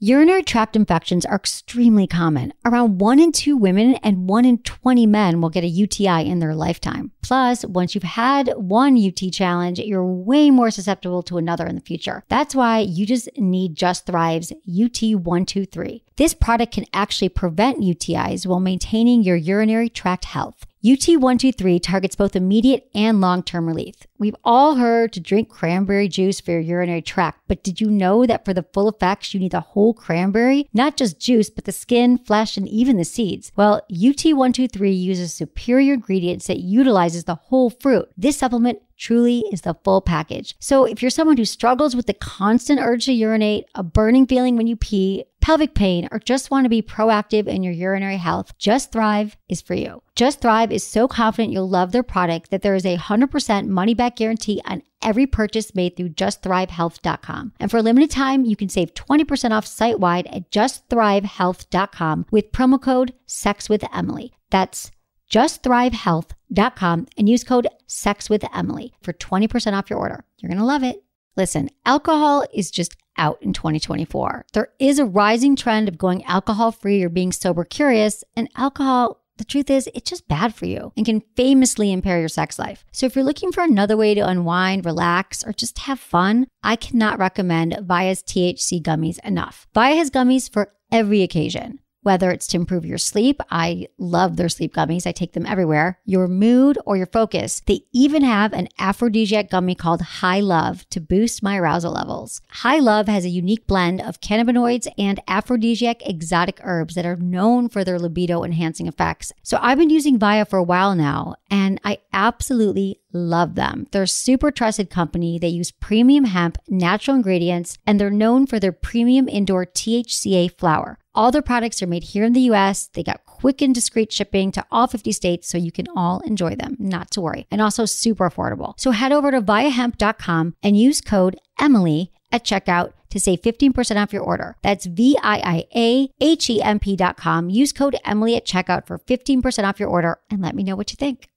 Urinary tract infections are extremely common. Around 1 in 2 women and 1 in 20 men will get a UTI in their lifetime. Plus, once you've had one UT challenge, you're way more susceptible to another in the future. That's why you just need Just Thrive's UT123. This product can actually prevent UTIs while maintaining your urinary tract health. UT123 targets both immediate and long term relief. We've all heard to drink cranberry juice for your urinary tract, but did you know that for the full effects, you need the whole cranberry? Not just juice, but the skin, flesh, and even the seeds. Well, UT123 uses superior ingredients that utilizes the whole fruit. This supplement truly is the full package. So if you're someone who struggles with the constant urge to urinate, a burning feeling when you pee, pelvic pain, or just want to be proactive in your urinary health, Just Thrive is for you. Just Thrive is so confident you'll love their product that there is a 100% money back guarantee on every purchase made through justthrivehealth.com. And for a limited time, you can save 20% off site wide at justthrivehealth.com with promo code Sex with Emily. That's justthrivehealth.com and use code Sex with Emily for 20% off your order. You're going to love it. Listen, alcohol is just out in 2024. There is a rising trend of going alcohol free or being sober curious, and alcohol the truth is, it's just bad for you and can famously impair your sex life. So, if you're looking for another way to unwind, relax, or just have fun, I cannot recommend Viia's THC gummies enough. Via has gummies for every occasion whether it's to improve your sleep. I love their sleep gummies. I take them everywhere. Your mood or your focus. They even have an aphrodisiac gummy called High Love to boost my arousal levels. High Love has a unique blend of cannabinoids and aphrodisiac exotic herbs that are known for their libido enhancing effects. So I've been using Viia for a while now and I absolutely love them. They're a super trusted company. They use premium hemp, natural ingredients, and they're known for their premium indoor THCA flower. All their products are made here in the US. They got quick and discreet shipping to all 50 states so you can all enjoy them, not to worry. And also super affordable. So head over to viiahemp.com and use code Emily at checkout to save 15% off your order. That's V I I A H E M P.com. Use code Emily at checkout for 15% off your order and let me know what you think.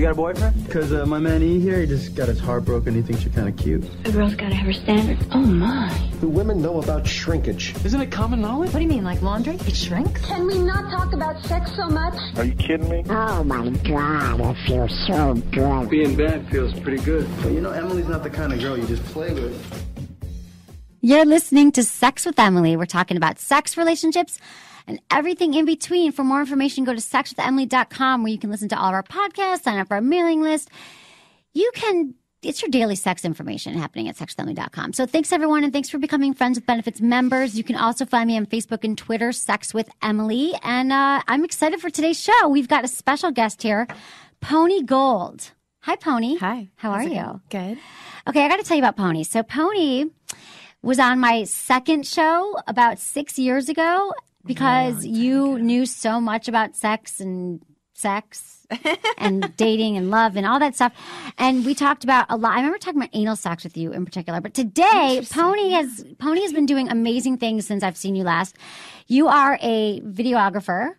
You got a boyfriend? Because uh, my man E here, he just got his heart broken. He thinks you're kind of cute. A girl's gotta have her standards. Oh my. Do women know about shrinkage? Isn't it common knowledge? What do you mean, like laundry? It shrinks? Can we not talk about sex so much? Are you kidding me? Oh my god, I feel so good. Being bad feels pretty good. But you know, Emily's not the kind of girl you just play with. You're listening to Sex with Emily. We're talking about sex relationships and everything in between. For more information, go to sexwithemily.com where you can listen to all of our podcasts, sign up for our mailing list. You can, it's your daily sex information happening at sexwithemily.com. So thanks everyone and thanks for becoming Friends with Benefits members. You can also find me on Facebook and Twitter, Sex with Emily. And uh, I'm excited for today's show. We've got a special guest here, Pony Gold. Hi, Pony. Hi. How How's are you? Good. Okay, I got to tell you about Pony. So Pony was on my second show about six years ago because you knew so much about sex and sex and dating and love and all that stuff. And we talked about a lot. I remember talking about anal sex with you in particular. But today, Pony has Pony has been doing amazing things since I've seen you last. You are a videographer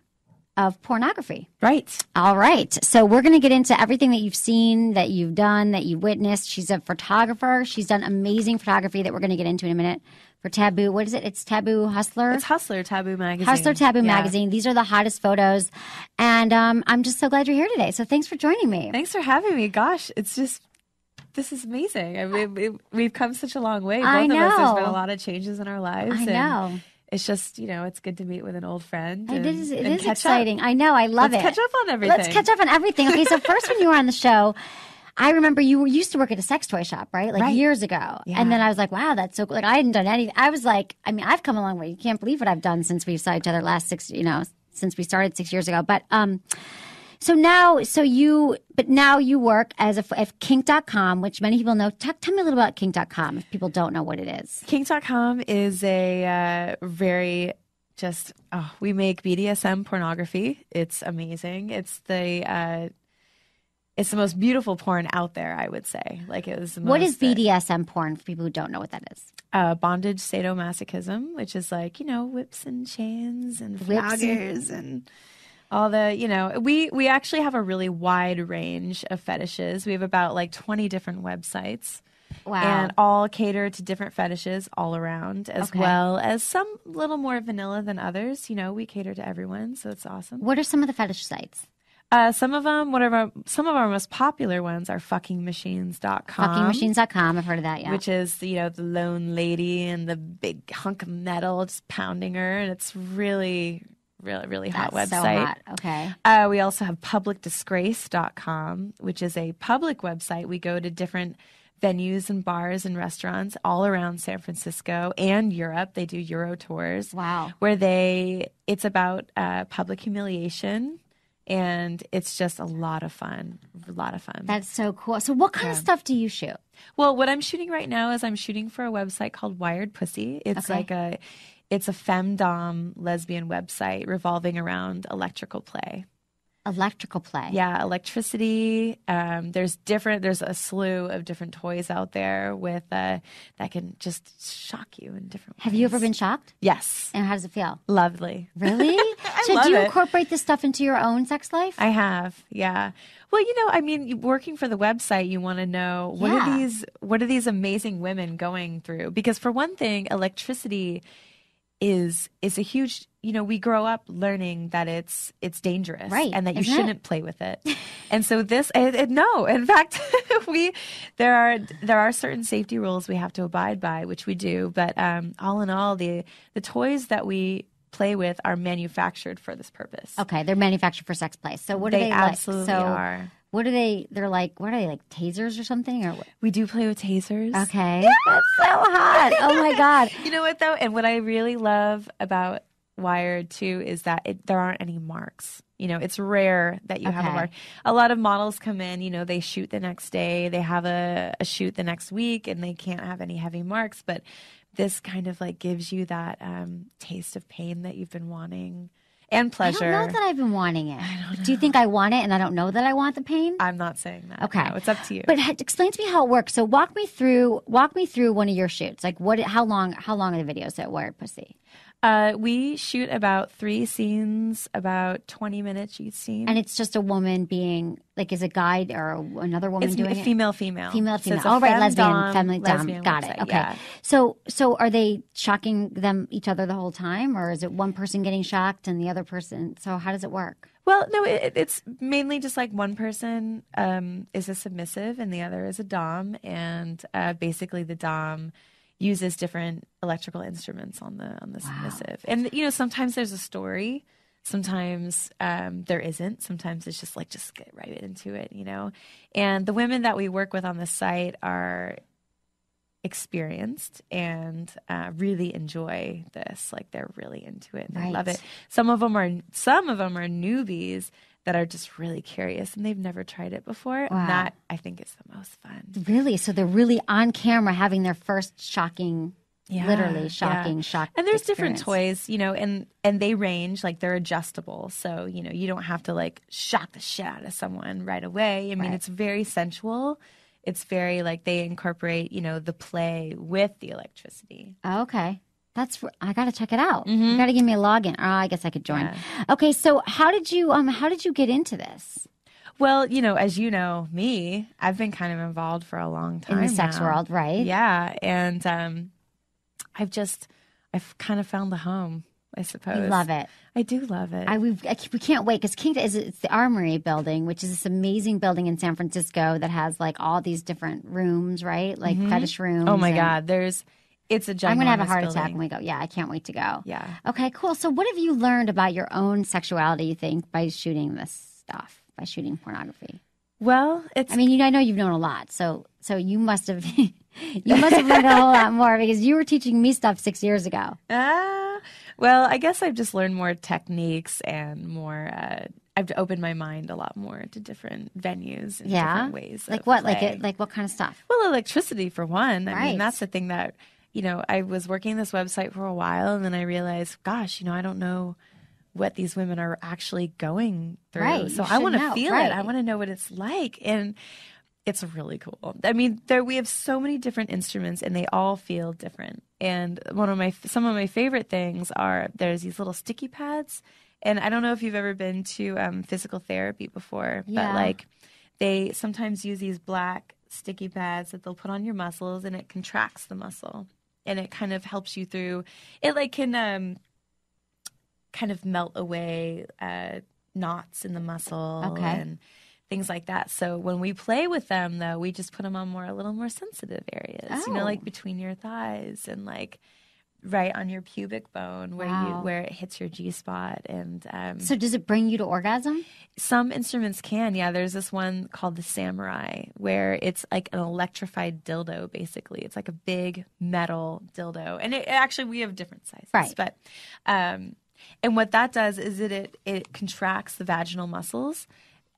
of pornography. Right. All right. So we're going to get into everything that you've seen, that you've done, that you've witnessed. She's a photographer. She's done amazing photography that we're going to get into in a minute for Taboo. What is it? It's Taboo Hustler. It's Hustler Taboo Magazine. Hustler Taboo Yeah. Magazine. These are the hottest photos. And um, I'm just so glad you're here today. So thanks for joining me. Thanks for having me. Gosh, it's just this is amazing. I mean, we, we've come such a long way. Both I of us. There's been a lot of changes in our lives. I know. It's just you know, it's good to meet with an old friend. It and, is, it is catch up. exciting. I know. I love Let's it. catch up on everything. Let's catch up on everything. Okay, so first when you were on the show, I remember you were used to work at a sex toy shop, right? Like Right. years ago. Yeah. And then I was like, wow, that's so cool. Like I hadn't done anything. I was like, I mean, I've come a long way. You can't believe what I've done since we saw each other last six, you know, since we started six years ago. But um so now, so you, but now you work as a, at kink.com, which many people know. Talk, tell me a little about kink.com if people don't know what it is. Kink.com is a uh, very just oh, we make BDSM pornography. It's amazing. It's the uh, it's the most beautiful porn out there. I would say, like it was. The What is BDSM porn for people who don't know what that is? uh, bondage sadomasochism, which is like you know whips and chains and Whips and- floggers and all the you know we we actually have a really wide range of fetishes. We have about like twenty different websites. Wow. And all cater to different fetishes all around, as Okay. well as some little more vanilla than others. You know, we cater to everyone, so it's awesome. what are some of the fetish sites? Uh, some of them, whatever, some of our most popular ones are fuckingmachines.com. Fuckingmachines.com. I've heard of that, yeah. which is you know the lone lady and the big hunk of metal just pounding her, and it's really, really, really hot That's so website. hot. Okay. Uh, we also have publicdisgrace.com, which is a public website. We go to different venues and bars and restaurants all around San Francisco and Europe. They do Euro tours. Wow. Where they, it's about uh, public humiliation. And it's just a lot of fun. A lot of fun. That's so cool. So, what kind of stuff do you shoot? Well, what I'm shooting right now is I'm shooting for a website called Wired Pussy. It's Okay. like a it's a femdom lesbian website revolving around electrical play. Electrical play. Yeah, electricity. Um, there's different. There's a slew of different toys out there with uh, that can just shock you in different. Ways. Have ways. you ever been shocked? Yes, And how does it feel? lovely. Really? so, love do you it. incorporate this stuff into your own sex life? I have, yeah. Well, you know, I mean, working for the website, you want to know what Yeah. are these what are these amazing women going through? Because for one thing, electricity is is a huge. You know, we grow up learning that it's it's dangerous, Right, and that you isn't shouldn't play with it. and so this, and, and no, in fact, we there are there are certain safety rules we have to abide by, which we do. But um, all in all, the the toys that we play with are manufactured for this purpose. okay, they're manufactured for sex play. So, what do They they, absolutely like? So, are. what are they? They're like, what are they like? Tasers or something? Or what? We do play with tasers. okay, that's so hot. Oh my god. You know what though, and what I really love about Wired too is that it, there aren't any marks. You know, it's rare that you have a mark. A lot of models come in, you know, they shoot the next day, they have a, a shoot the next week, and they can't have any heavy marks. But this kind of like gives you that um, taste of pain that you've been wanting and pleasure. I don't know that I've been wanting it. Do you think I want it and I don't know that I want the pain? I'm not saying that. Okay. No, it's up to you. But explain to me how it works. So walk me through walk me through one of your shoots. Like what how long how long are the videos at Wired Pussy? Uh, we shoot about three scenes, about 20 minutes each scene. And it's just a woman being like is a guide or another woman it's doing it? female, female. Female, female. it's a oh, right, lesbian, family, dom. lesbian Got website, it. Okay. yeah. So, so are they shocking them each other the whole time, or is it one person getting shocked and the other person? So, how does it work? Well, no, it, it's mainly just like one person um, is a submissive and the other is a dom, and uh, basically the dom uses different electrical instruments on the on the submissive. And you know, sometimes there's a story, sometimes um, there isn't. Sometimes it's just like just get right into it, you know. And the women that we work with on the site are experienced and uh, really enjoy this like they're really into it and they love it some of them are some of them are newbies that are just really curious and they've never tried it before Wow. and that i think is the most fun Really? So they're really on camera having their first shocking, Yeah, literally yeah. shocking, shock. and there's different toys you know and and they range like they're adjustable so you know you don't have to like shock the shit out of someone right away i mean Right. it's very sensual it's very like they incorporate you know the play with the electricity okay. That's I got to check it out. You got to give me a login. Oh, I guess I could join. Okay, so how did you um how did you get into this Well, you know, as you know, me, I've been kind of involved for a long time in the sex now. world, right? Yeah, and um, I've just, I've kind of found the home. I suppose. You love it. I do love it. I we I, we can't wait because Kink is it's the Armory Building, which is this amazing building in San Francisco that has like all these different rooms, right? Like fetish rooms. oh my and god, there's, it's a ginormous I'm gonna have a heart attack building. when we go. Yeah, I can't wait to go. Yeah. Okay, cool. So, what have you learned about your own sexuality? You think by shooting this stuff, by shooting pornography? Well, it's I mean, you know, I know you've known a lot, so so you must have you must have learned a whole lot more because you were teaching me stuff six years ago. Ah, well, I guess I've just learned more techniques and more. Uh, I've opened my mind a lot more to different venues and Yeah, different ways. like what, like it, like what kind of stuff? Well, electricity for one. Right. I mean, that's the thing that you know. I was working this website for a while, and then I realized, gosh, you know, I don't know what these women are actually going through. Right, So you I want to feel right. it. I want to know what it's like. And it's really cool. I mean, there we have so many different instruments and they all feel different. And one of my some of my favorite things are there's these little sticky pads. And I don't know if you've ever been to um, physical therapy before, Yeah. but like they sometimes use these black sticky pads that they'll put on your muscles and it contracts the muscle and it kind of helps you through it like can um kind of melt away uh knots in the muscle Okay. and things like that so when we play with them though we just put them on more a little more sensitive areas you know Oh. like between your thighs and like right on your pubic bone where you where it hits your G spot and um So does it bring you to orgasm? some instruments can, yeah. There's this one called the Samurai where it's like an electrified dildo, basically. It's like a big metal dildo. And it actually, we have different sizes. Right. But, um, and what that does is that it, it contracts the vaginal muscles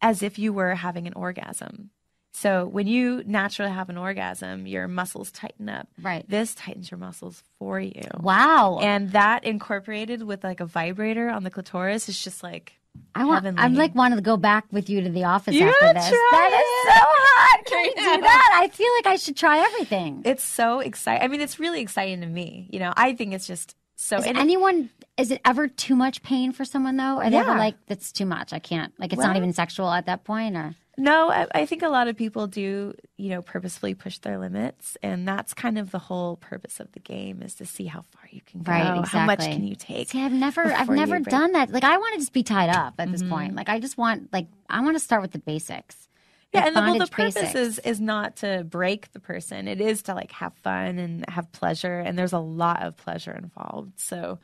as if you were having an orgasm. So when you naturally have an orgasm, your muscles tighten up. Right. This tightens your muscles for you. Wow. And that incorporated with like a vibrator on the clitoris is just like I want. heavenly. I'm like wanting to go back with you to the office You after this. That is it. so hot. Can we do that? I feel like I should try everything. It's so exciting. I mean, it's really exciting to me. You know, I think it's just so. Is anyone? Is it ever too much pain for someone though? Are they ever like that's too much? I can't. Like it's not even sexual at that point, or no, I, I think a lot of people do. You know, purposefully push their limits, and that's kind of the whole purpose of the game is to see how far you can go. right? How much can you take? See, I've never, I've never done that. Like I want to just be tied up at this Mm-hmm. point. Like I just want, like I want to start with the basics. Yeah, and the, well, the purpose basics. is is not to break the person. It is to like have fun and have pleasure, and there's a lot of pleasure involved. So,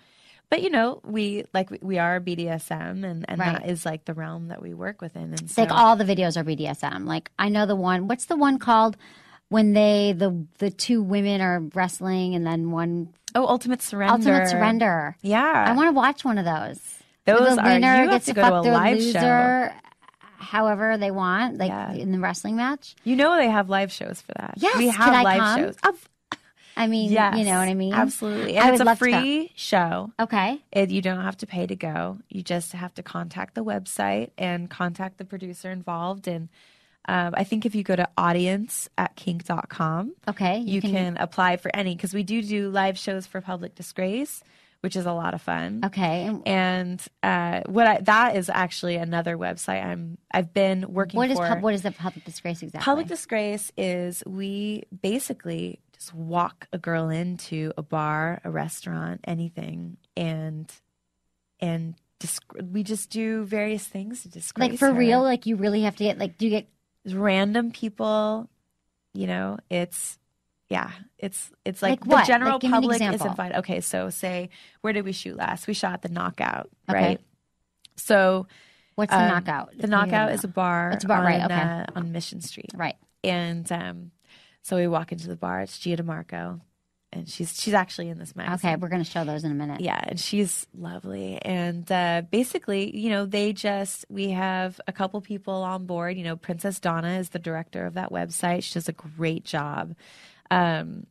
but you know, we like we, are BDSM, and and Right. that is like the realm that we work within. And so, like all the videos are BDSM. Like I know the one. What's the one called? When they the the two women are wrestling and then one oh, ultimate surrender, ultimate surrender. Yeah, I want to watch one of those. Those the are- winner you have to to, go to a live show. However they want, like Yeah. in the wrestling match. You know they have live shows for that. Yes, we can have I live come? shows. Of, I mean, yes, you know what I mean? Absolutely, and I it's a love to come. free show. Okay. It, you don't have to pay to go. You just have to contact the website and contact the producer involved. And um, I think if you go to audience at kink.com, Okay. you, can, apply for any because we do do live shows for public disgrace, which is a lot of fun. Okay. And uh, what I, that is actually another website I'm I've been working what is for. pub, what is the public disgrace exactly? Public disgrace is we basically just walk a girl into a bar, a restaurant, anything, and and disc- we just do various things to disgrace like for her. real, like you really have to get like do you get random people. You know, it's yeah, it's it's like, Like what? the general Like, give me an public is invited. Okay, so say where did we shoot last? We shot the Knockout, Okay. right? So what's the um, knockout? The Knockout is a bar. It's a bar, on, right, okay. uh, on Mission Street. right. And um, so we walk into the bar. It's Gia DeMarco, and she's she's actually in this magazine. Okay, we're gonna show those in a minute. Yeah, and she's lovely. And uh, basically, you know, they just we have a couple people on board. You know, Princess Donna is the director of that website. She does a great job. Um,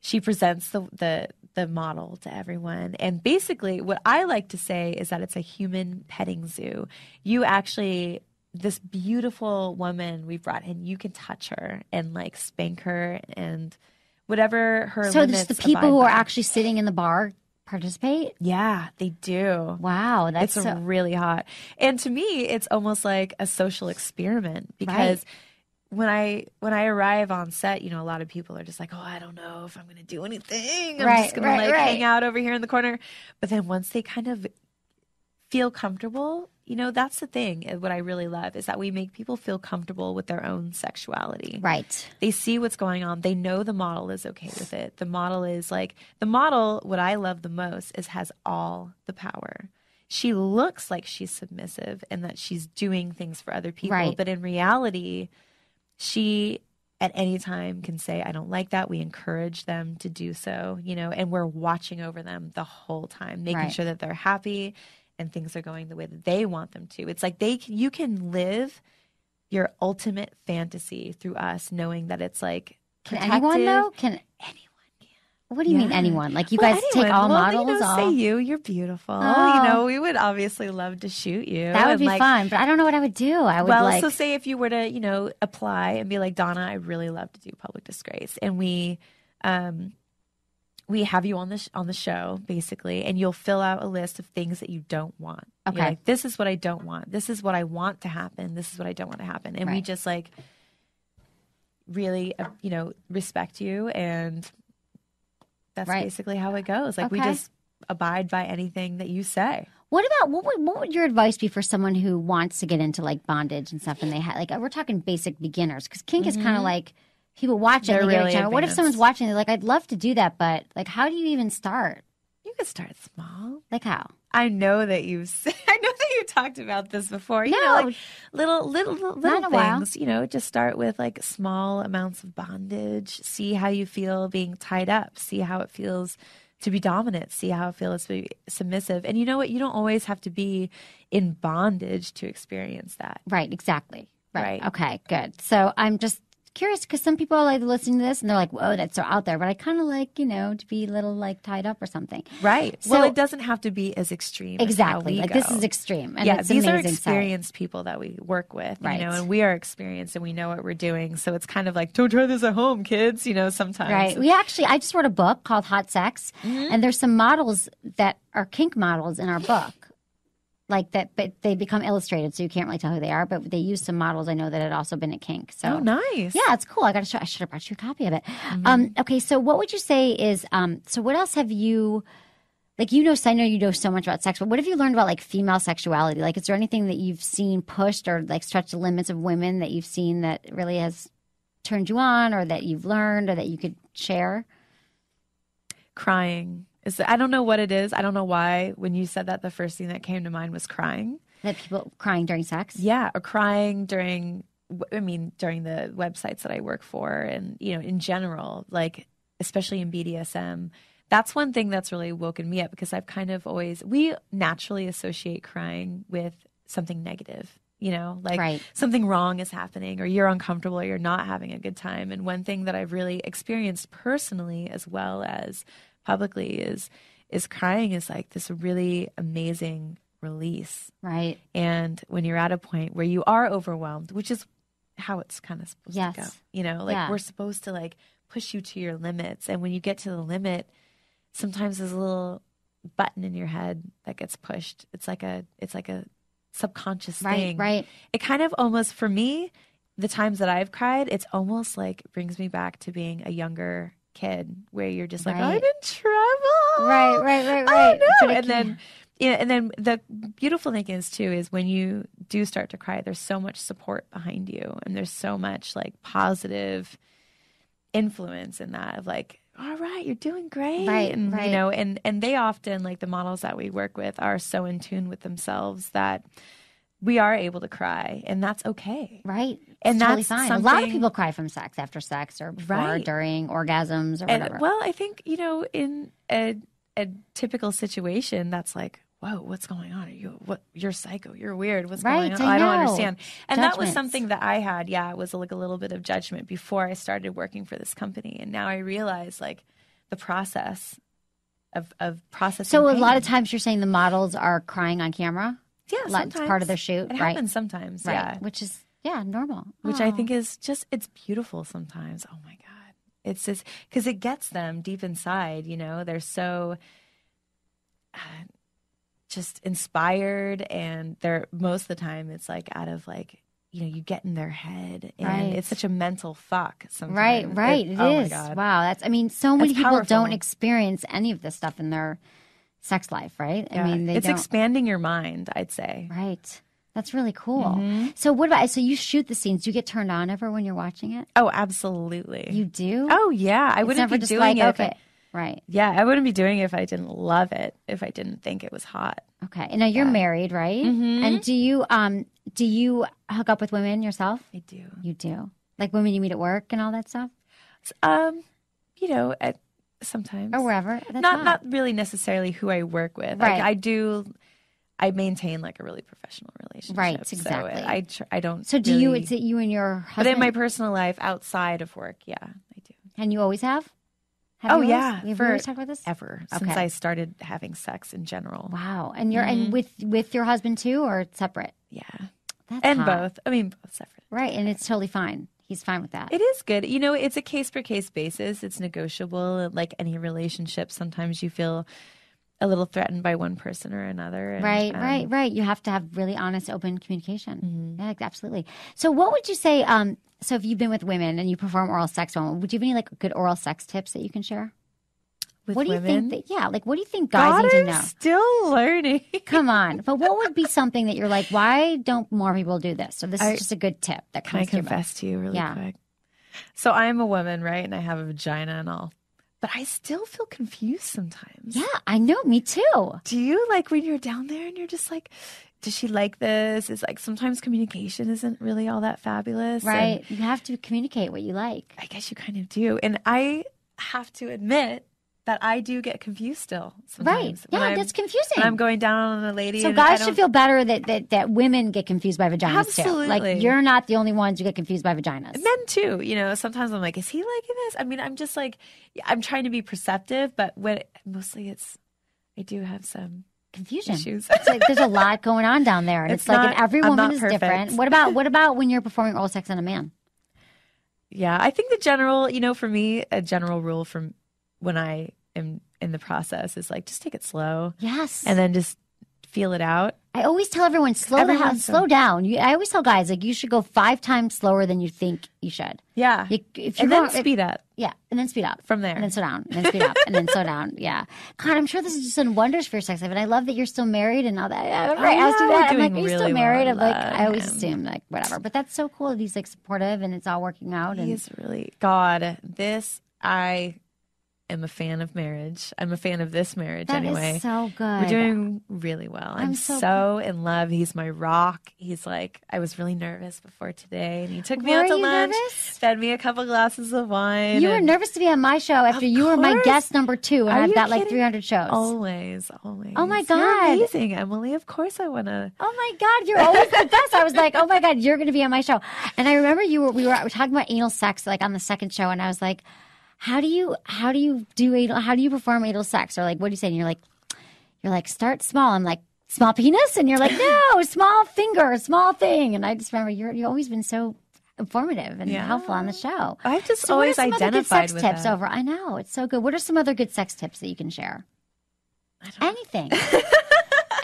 she presents the the the model to everyone and basically what i like to say is that it's a human petting zoo you actually this beautiful woman we brought in you can touch her and like spank her and whatever her So the people who abide are by. actually sitting in the bar participate. yeah they do Wow, that's it's so, really hot. And to me, it's almost like a social experiment because when I when I arrive on set, you know, a lot of people are just like, "Oh, I don't know if I'm going to do anything. I'm Right, just going right, to like right. hang out over here in the corner." But then once they kind of feel comfortable, you know, that's the thing. uh, What I really love is that we make people feel comfortable with their own sexuality right. they see what's going on they know the model is okay with it the model is like the model what i love the most is has all the power she looks like she's submissive and that she's doing things for other people Right. but in reality she at any time can say i don't like that we encourage them to do so you know and we're watching over them the whole time making Right. sure that they're happy and things are going the way that they want them to it's like they can, you can live your ultimate fantasy through us knowing that it's like Can anyone though? Can What do you mean anyone? Like you Well, guys take all well, models? You know, all? say you. You're beautiful. Oh. You know, we would obviously love to shoot you. That would be like, fun, but I don't know what I would do. I would well, like so say if you were to, you know, apply and be like, Donna, I really love to do public disgrace, and we, um, we have you on the sh- on the show basically, and you'll fill out a list of things that you don't want. Okay. like, this is what I don't want. This is what I want to happen. This is what I don't want to happen, and we just like really, uh, you know, respect you, and that's Right. basically how it goes. Like we just abide by anything that you say. What about what would what would your advice be for someone who wants to get into like bondage and stuff and they have like we're talking basic beginners because kink is kind of like people watch it Mm-hmm. They're and they really. What if someone's watching they're like I'd love to do that but like how do you even start? You could start small. Like how? I know that you've I know you talked about this before. You No. know, like little little little, Not in a while. things. You know, just start with like small amounts of bondage. See how you feel being tied up. See how it feels to be dominant. See how it feels to be submissive. And you know what? You don't always have to be in bondage to experience that. Right, exactly. Right. Right. Okay, good. So I'm just curious because some people are like listening to this and they're like, "Whoa, that's so out there." But I kind of like you know to be a little like tied up or something. Right. So- well, it doesn't have to be as extreme. as Exactly. we Like this is extreme. And yeah, these are experienced people that we work with, Right. you know, and we are experienced and we know what we're doing. So it's kind of like, don't try this at home, kids. You know, sometimes. Right. We actually, I just wrote a book called Hot Sex, Mm-hmm. and there's some models that are kink models in our book, like that, but they become illustrated, so you can't really tell who they are. But they use some models I know that had also been at kink. So Oh, nice. Yeah, it's cool. I got to show. I should have brought you a copy of it. Mm-hmm. Um, okay, so what would you say is? Um, so what else have you? Like you know, I know you know so much about sex, but what have you learned about like female sexuality? Like, is there anything that you've seen pushed or like stretched the limits of women that you've seen that really has turned you on, or that you've learned, or that you could share? Crying is. I don't know what it is. I don't know why. When you said that, the first thing that came to mind was crying. That people crying during sex? Yeah, or crying during. I mean, during the websites that I work for, and you know, in general, like especially in BDSM. That's one thing that's really woken me up because I've kind of always we naturally associate crying with something negative, you know, like Right. something wrong is happening or you're uncomfortable or you're not having a good time. And one thing that I've really experienced personally as well as publicly is is crying is like this really amazing release. Right. And when you're at a point where you are overwhelmed, which is how it's kind of supposed to go. You know, like Yeah. we're supposed to like push you to your limits. And when you get to the limit, sometimes there's a little button in your head that gets pushed. It's like a it's like a subconscious Right, thing. right. It kind of almost for me, the times that I've cried, it's almost like brings me back to being a younger kid where you're just like, Right. I'm in trouble. Right, right, right, right. Oh no! And then yeah, and then the beautiful thing is too is when you do start to cry, there's so much support behind you, and there's so much like positive influence in that of like, all right, you're doing great, Right, and right. you know, and and they often like the models that we work with are so in tune with themselves that we are able to cry, and that's okay. Right. And It's totally that's fine. A lot of people cry from sex after sex or before, Right. during orgasms or And whatever. well, I think you know, in a a typical situation, that's like, whoa, what's going on? Are you what? You're psycho. You're weird. What's Right, going on? I I, don't understand. And that was something that I had. Yeah, it was like a little bit of judgment before I started working for this company, and now I realize like the process of of processing. so a lot of times you're saying the models are crying on camera, yeah, it's part of the shoot, It right. happens sometimes, right? yeah. Which is yeah, normal. which I Oh. think is just it's beautiful sometimes. Oh my god, it's just because it gets them deep inside. You know, they're so uh, just inspired, and they're most of the time it's like out of like you know you get in their head, and Right. it's such a mental fuck. Sometimes, Right, right. It is. oh my god, Wow, that's. I mean, so many That's people powerful. don't experience any of this stuff in their sex life, right? I mean, it's don't. expanding your mind. I'd say. right. That's really cool. Mm-hmm. So what about? So you shoot the scenes. Do you get turned on ever when you're watching it? Oh, absolutely. You do. oh yeah, I It's wouldn't be doing like it. if I- okay, right. yeah, I wouldn't be doing it if I didn't love it. If I didn't think it was hot. Okay. And now you're married, right? Mm-hmm. And do you um do you hook up with women yourself? I do. You do. Like women you meet at work and all that stuff? Um, you know, at sometimes Or wherever. That's not fine. not really necessarily who I work with. Right. Like I do, I maintain like a really professional relationship. Right, So exactly. I tr- I don't. So do you really- it's it you and your husband. But in my personal life, outside of work, yeah, I do. and you always have? Have oh you yeah, you for always talked about this? ever since I started having sex in general. Wow. And you're Mm-hmm. and with with your husband too, or separate? Yeah, That's and hot. both. I mean, both separate. Right, and it's totally fine. He's fine with that. It is good. You know, it's a case per case basis. It's negotiable. Like any relationship, sometimes you feel a little threatened by one person or another. and, Right, um, right, right. You have to have really honest, open communication. Mm-hmm. Yeah, absolutely. So, what would you say? Um, so, if you've been with women and you perform oral sex on, would you have any like good oral sex tips that you can share? With what do you women. think? That, yeah, like what do you think guys God, need to I'm know? still learning. Come on, but what would be something that you're like, why don't more people do this? So, this I- is just a good tip that Can I comes your mind. confess to you really Yeah. quick? So I am a woman, right? And I have a vagina and all. But I still feel confused sometimes. Yeah, I know. Me too. Do you like when you're down there and you're just like, does she like this? It's like sometimes communication isn't really all that fabulous. Right. You have to communicate what you like. I guess you kind of do. And I have to admit that I do get confused still. Right. Yeah, I'm- that's confusing. I'm going down on a lady. So guys should feel better that, that that women get confused by vaginas too. Absolutely. Like you're not the only ones who get confused by vaginas. men too you know sometimes i'm like is he liking this i mean i'm just like i'm trying to be perceptive but when mostly it's i do have some Confusion. issues It's like there's a lot going on down there, and it's, It's like and every woman is perfect. different. What about what about when you're performing oral sex on a man? yeah i think the general you know for me a general rule from when i am in the process is like just take it slow Yes. and then just feel it out I always tell everyone slow down. Slow down. You, I always tell guys like you should go five times slower than you think you should. yeah You, if you and then if- speed up yeah, and then speed up from there and then slow down, and then speed up, and then slow down. Yeah, God, I'm sure this has just done wonders for your sex life, and I love that you're still married and all that. I remember I you yeah, that. I'm like, are you still really married? well. I'm like, I always assume like whatever, but that's so cool that he's like supportive and it's all working out. And he's really god this i am a fan of marriage i'm a fan of this marriage that anyway so good. We're doing really well. I'm, I'm so, so- in love. He's my rock. He's like, I was really nervous before today, and he took me Were out to lunch, nervous? fed me a couple glasses of wine. You were nervous to be on my show after you were my guest number two, and Are I've got like kidding? 300 shows. Always, always. Oh my god, You're amazing, Emily. Of course, I want to. Oh my God, you're always the best. I was like, oh my God, you're going to be on my show. And I remember you were, we were talking about anal sex like on the second show, and I was like, how do you, how do you do anal, how do you perform anal sex? Or like, what do you say? And you're like, you're like, start small. I'm like, small penis? And you're like, no, small finger, small thing. And I just remember you're, you've always been so informative and Yeah. helpful on the show. I've just So what are always some other good identified sex with tips that. over? I know it's so good. What are some other good sex tips that you can share? Anything,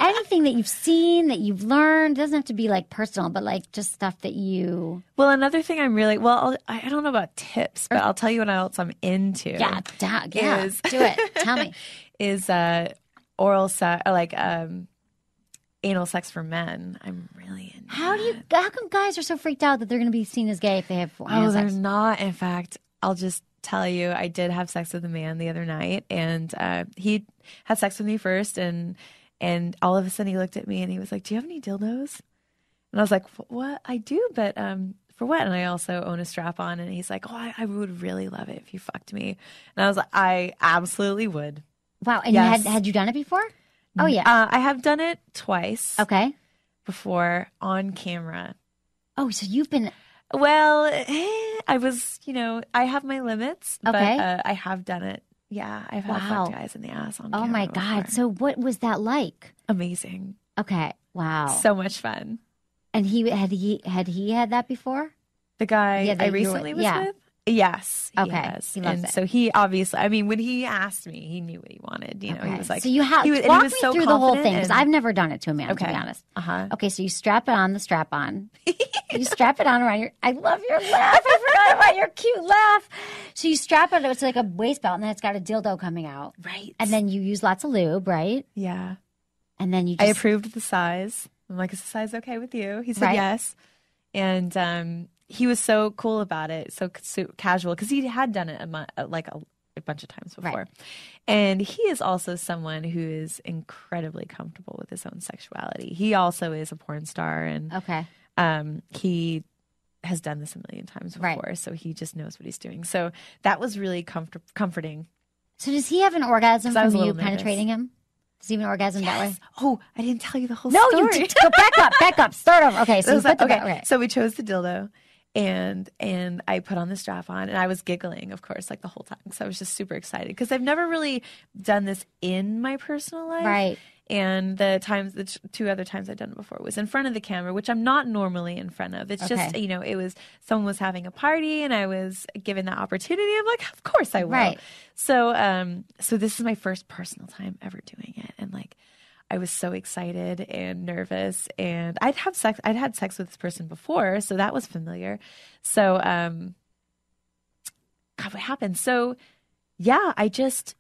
anything that you've seen that you've learned doesn't have to be like personal, but like just stuff that you. Well, another thing I'm really well. I'll, I I don't know about tips, but I'll tell you what else I'm into. Yeah, da, yeah. Is- do it. Tell me. is uh, oral sex, or like um, anal sex for men. I'm really into. How do you? How come guys are so freaked out that they're going to be seen as gay if they have Oh, anal they're sex? not. In fact, I'll just tell you, I did have sex with a man the other night, and uh, he had sex with me first, and and all of a sudden he looked at me and he was like, "Do you have any dildos?" And I was like, "What? I do, but um." For what? And I also own a strap on. And he's like, Oh, I, I would really love it if you fucked me. And I was like, I absolutely would. Wow. And Yes. you had had you done it before? Oh yeah. Uh, I have done it twice okay. before on camera. Oh, so you've been Well, eh, I was, you know, I have my limits, but uh, I have done it. Yeah, I've had Wow. fucked guys in the ass on Oh my god. before. So what was that like? amazing, Okay. Wow. so much fun. and he had he had he had that before? The guy Yeah, I you were- recently was yeah. with. Yes. He Okay, has. he loves and it. so he obviously, I mean, when he asked me, he knew what he wanted. You know, he was like, so you have he was, and he walk me so through the whole thing because I've never done it to a man. To Okay. be honest. Uh huh. Okay, so you strap it on the strap on. you strap it on around your. I love your laugh. I forgot about your cute laugh. So you strap it. It's like a waist belt, and then it's got a dildo coming out. Right. And then you use lots of lube, right? yeah. And then you I approved the size. I'm like, is the size okay with you? He said Right. yes. And um, he was so cool about it, so, so casual, because he had done it a uh, like a, a bunch of times Right. before. And he is also someone who is incredibly comfortable with his own sexuality. He also is a porn star, and okay. um, he has done this a million times Right. before, so he just knows what he's doing. So that was really comfort- comforting. So does he have an orgasm from you nervous. penetrating him? Does he have an orgasm that way? Oh, I didn't tell you the whole No, story. No, you t- go back up, back up, start over. Okay, so So, you put the okay. okay. so we chose the dildo, and and I put on the strap on and I was giggling, of course, like the whole time because I was just super excited because I've never really done this in my personal life, Right. And the times, the two other times I'd done it before was in front of the camera, which I'm not normally in front of. It's just you know, it was someone was having a party and I was given that opportunity. I'm like, of course I will. Right. So um, so this is my first personal time ever doing it, and like. I was so excited and nervous and I'd have sex I'd had sex with this person before, so that was familiar. So um God, what happened? So yeah, I just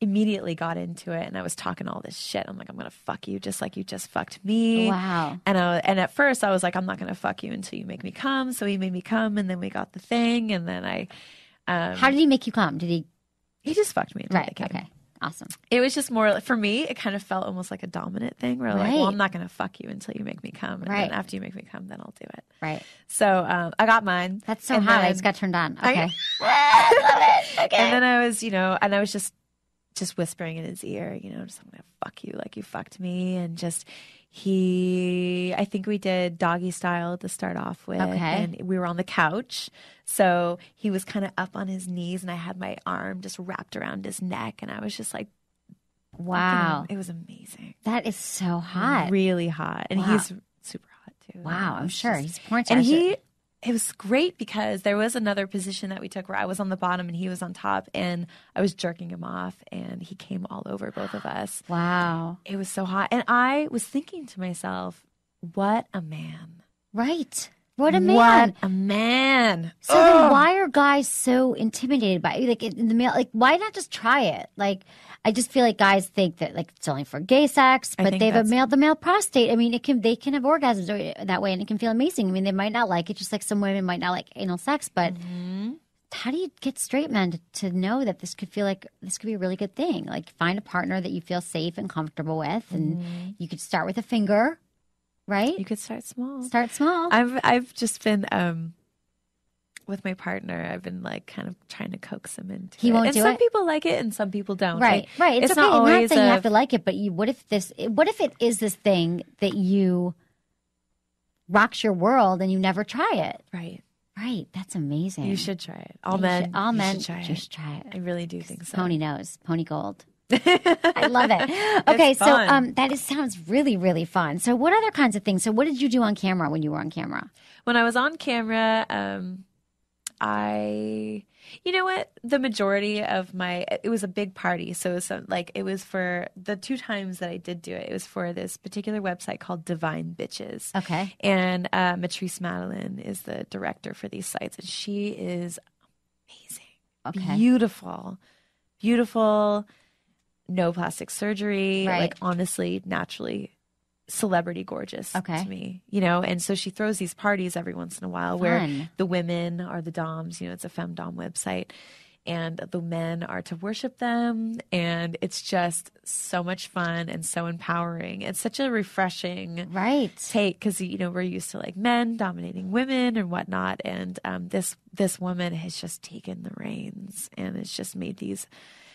immediately got into it and I was talking all this shit. I'm like, I'm gonna fuck you just like you just fucked me. Wow. And I, and at first I was like, I'm not gonna fuck you until you make me come. So he made me come and then we got the thing and then I um How did he make you come? Did he? he just fucked me until I Right. came. Okay. Awesome. It was just more for me. It kind of felt almost like a dominant thing, where like, well, I'm not going to fuck you until you make me come, and Right. then after you make me come, then I'll do it. Right. So um, I got mine. That's so hot. I just got turned on. Okay. I- love it. Okay. And then I was, you know, and I was just just whispering in his ear, you know, just I'm gonna fuck you like you fucked me, and just he. I think we did doggy style to start off with, Okay. and we were on the couch, so he was kind of up on his knees, and I had my arm just wrapped around his neck, and I was just like, wow. it was amazing. That is so hot. really hot, and Wow. he's super hot too. Wow. I'm sure just- he's porn and he, it was great because there was another position that we took where I was on the bottom and he was on top, and I was jerking him off, and he came all over both of us. Wow. It was so hot, and I was thinking to myself, "What a man! Right. What a man. What a man!" So then why are guys so intimidated by like in the male like why not just try it? Like I just feel like guys think that like it's only for gay sex, but they have a male the male prostate. I mean it can they can have orgasms that way and it can feel amazing. I mean they might not like it just like some women might not like anal sex, but Mm-hmm. how do you get straight men to, to know that this could feel like this could be a really good thing? Like find a partner that you feel safe and comfortable with and you could start with a finger, right? You could start small. start small. I've I've just been um with my partner. I've been like kind of trying to coax him into He it. won't and do some it? people like it and some people don't. Right, Like, right. It's, It's okay. not always saying you have to like it, but you. What if this? What if it is this thing that you rocks your world and you never try it? Right. Right. That's amazing. You should try it. All You men. should- all you men should try you it. try I really do think so. Pony knows. Pony gold. I love it. Okay, so um, that is sounds really really fun. So what other kinds of things? So what did you do on camera when you were on camera? When I was on camera, um, I, you know what? The majority of my, it was a big party. So it was some, like, it was for the two times that I did do it, it was for this particular website called Divine Bitches. Okay. And uh, Maitresse Madeline is the director for these sites, and she is amazing, Okay. beautiful, beautiful. No plastic surgery, Right. like honestly, naturally, celebrity gorgeous Okay. to me, you know. And so she throws these parties every once in a while where the women are the doms. You know, it's a femdom website, and the men are to worship them, and it's just so much fun and so empowering. It's such a refreshing Right. take because you know we're used to like men dominating women and whatnot, and um, this this woman has just taken the reins and it's just made these.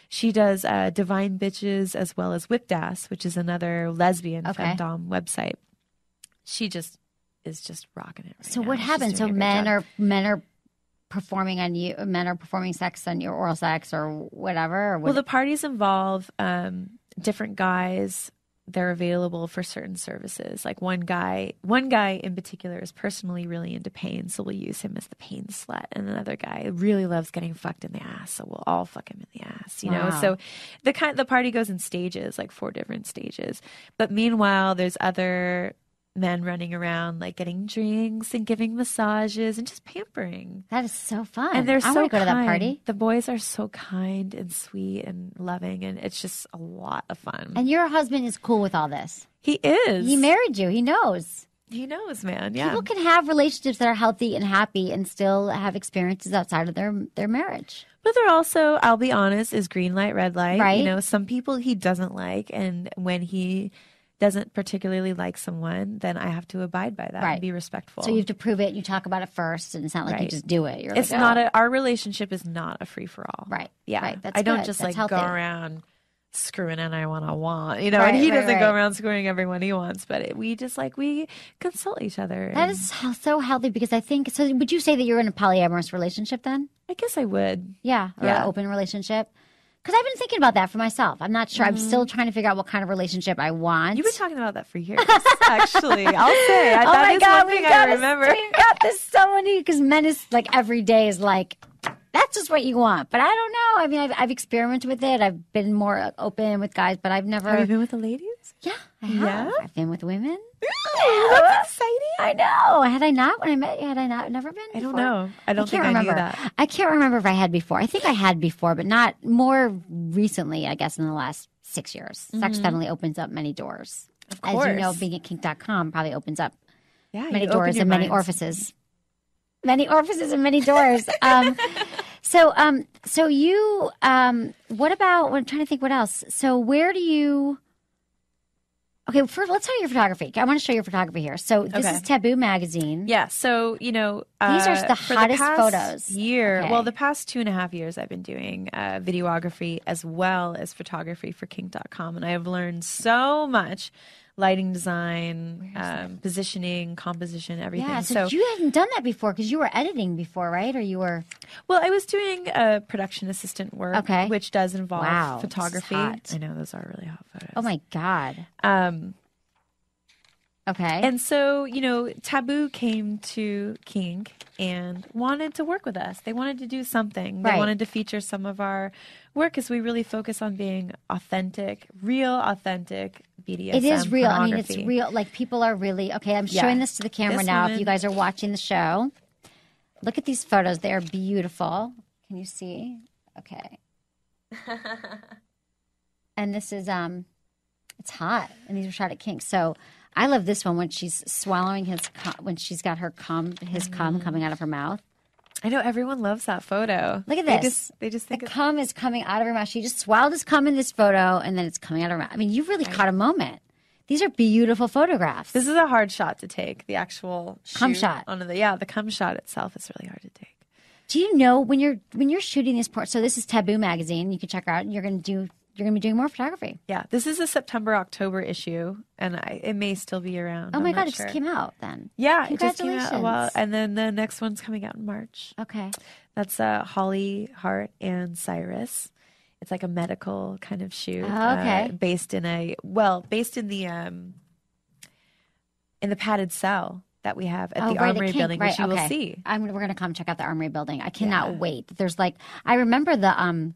She does uh, Divine Bitches as well as Whipped Ass, which is another lesbian Okay. femdom website. She just is just rocking it. Right So now. what happens? So doing a great men are men are performing on you. Men are performing sex on your oral sex or whatever. Or what, Well, the parties involve um, different guys. They're available for certain services. Like one guy, one guy in particular is personally really into pain, so we'll use him as the pain slut. And another guy really loves getting fucked in the ass, so we'll all fuck him in the ass. You know, so the kind the party goes in stages, like four different stages. But meanwhile, there's other men running around, like getting drinks and giving massages and just pampering. that is so fun. And they're I so want to go to that party. The boys are so kind and sweet and loving, and it's just a lot of fun. And your husband is cool with all this. he is. He married you. He knows. He knows, man. Yeah. People can have relationships that are healthy and happy and still have experiences outside of their their marriage. but they're also, I'll be honest, is green light, red light. Right. You know, some people he doesn't like, and when he doesn't particularly like someone, then I have to abide by that Right. and be respectful. So you have to prove it. You talk about it first, and it's not like you just do it. You're it's like, not oh. a, our relationship is not a free for all. Right. Yeah. Right. That's I don't good. just That's like go around screwing and I want to want, you know, Right, and he right, doesn't go around screwing everyone he wants, but it, we just like we consult each other. That and is so- so healthy because I think. So, would you say that you're in a polyamorous relationship then? I guess I would. Yeah, Yeah. an open relationship. Because I've been thinking about that for myself. I'm not sure. I'm still mm-hmm. trying to figure out what kind of relationship I want. You've been talking about that for years, actually. I'll say. I, oh that my is god, one we thing got I remember. We've got this so many because men is like every day is like that's just what you want. But I don't know. I mean, I've, I've experimented with it. I've been more uh, open with guys, but I've never. Have you been with the ladies? yeah, I have. Yeah? I've been with women. That's exciting. I know. Had I not when I met you? Had I not never been? I don't know. I don't think can't I knew remember. that. I can't remember if I had before. I think I had before, but not more recently. I guess in the last six years, sex definitely opens up many doors. Of As you know, course. being at kink.com probably opens up Yeah, many doors and many minds. orifices. Many orifices and many doors. Um, so, um, so you, um, what about? I'm trying to think. What else? So, where do you? Okay, first let's talk your photography. I want to show your photography here. So, this Okay. is Taboo magazine. Yeah, so you know, These are uh, the for hottest past photos. Year, Okay. well, the past two and a half years, I've been doing uh, videography as well as photography for Kink.com, and I have learned so much: lighting design, um, positioning, composition, everything. Yeah, so, you hadn't done that before because you were editing before, right? Or you were well, I was doing uh, production assistant work, Okay. which does involve Wow, photography. I know those are really hot photos. Oh my god. Um, Okay. And so, you know, Taboo came to Kink and wanted to work with us. They wanted to do something. They Right. wanted to feature some of our work because we really focus on being authentic, real, authentic BDSM. it is real. I mean, it's real. Like people are really okay. I'm Yeah. showing this to the camera This now. If you guys are watching the show, look at these photos. They are beautiful. Can you see? Okay. and this is um, it's hot, and these were shot at Kinks. So I love this one when she's swallowing his cum, when she's got her cum, his cum mm-hmm. coming out of her mouth. I know everyone loves that photo. Look at They this. just, they just The think it's cum is coming out of her mouth. She just swallowed his cum in this photo, and then it's coming out of her mouth. I mean, you really caught a moment. These are beautiful photographs. This is a hard shot to take. The actual Cum shot. On the yeah, the cum shot itself is really hard to take. Do you know when you're when you're shooting this porn? So this is Taboo magazine. You can check her out. You're going to do you're going to be doing more photography. Yeah, this is a September October issue, and I, it may still be around. Oh I'm my not god, it sure. just came out then. Yeah, it just came out. Well, and then the next one's coming out in March. Okay. That's uh, Holly Hart and Cyrus. It's like a medical kind of shoot. Oh, okay. uh, based in a well, based in the um, in the padded cell that we have at oh, the right, Armory building, right, which you okay. will see. I'm, we're going to come check out the Armory building. I cannot Yeah. wait. There's like I remember the um.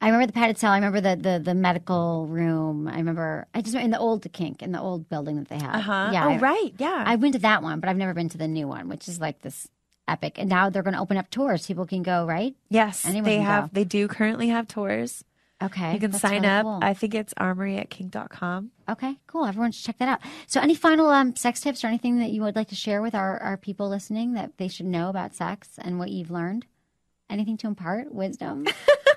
I remember the padded cell. I remember the, the, the medical room. I remember I just went in the old kink in the old building that they have. Uh huh. Yeah. oh, I- right. Yeah. I went to that one, but I've never been to the new one, which is like this epic. And now they're going to open up tours. People can go, right? yes, anyone they can have. go. They do currently have tours. Okay. You can sign really up. cool. I think it's armory at kink.com. Okay, cool. Everyone should check that out. So, any final um, sex tips or anything that you would like to share with our, our people listening that they should know about sex and what you've learned? Anything to impart? Wisdom?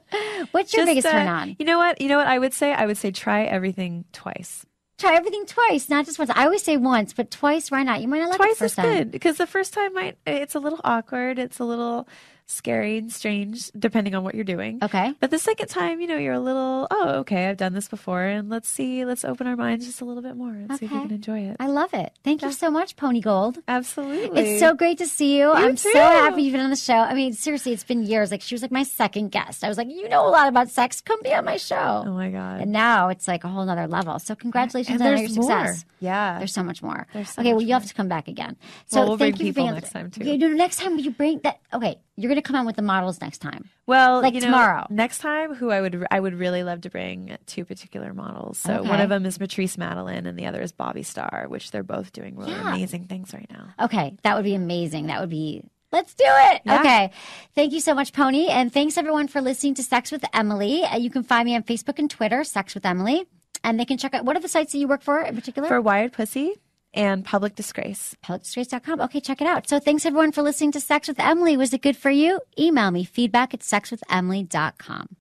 What's your Just, biggest uh, turn on? You know what? You know what I would say? I would say try everything twice. Try everything twice, not just once. I always say once, but twice, why not? You might not like it twice the is first time. good because the first time might it's a little awkward. It's a little scary and strange depending on what you're doing. Okay. But the second time, you know, you're a little, oh, okay, I've done this before, and let's see, let's open our minds just a little bit more and see if we can enjoy it. I love it. Thank you so much, Pony Gold. Absolutely. It's so great to see you. I'm so happy you've been on the show. I mean, seriously, it's been years. Like she was like my second guest. I was like, you know a lot about sex. Come be on my show. Oh my god. And now it's like a whole nother level. So congratulations And on your more. success. Yeah. There's so much more. There's so okay, well, much you have to come back again. So Well, we'll thank bring you for people being next time, too. Yeah, no, next time you bring that. Okay, you're gonna come out with the models next time. Well, Like you know, tomorrow. next time, who I would I would really love to bring two particular models. So one of them is Maitresse Madeline, and the other is Bobbi Starr, which they're both doing really Yeah. amazing things right now. Okay, that would be amazing. That would be. Let's do it. Yeah. Okay. Thank you so much, Pony. And thanks everyone for listening to Sex with Emily. Uh, you can find me on Facebook and Twitter, Sex with Emily. And they can check out what are the sites that you work for in particular? For Wired Pussy and Public Disgrace. publicdisgrace.com. Okay, check it out. So thanks everyone for listening to Sex with Emily. Was it good for you? Email me feedback at sexwithemily.com.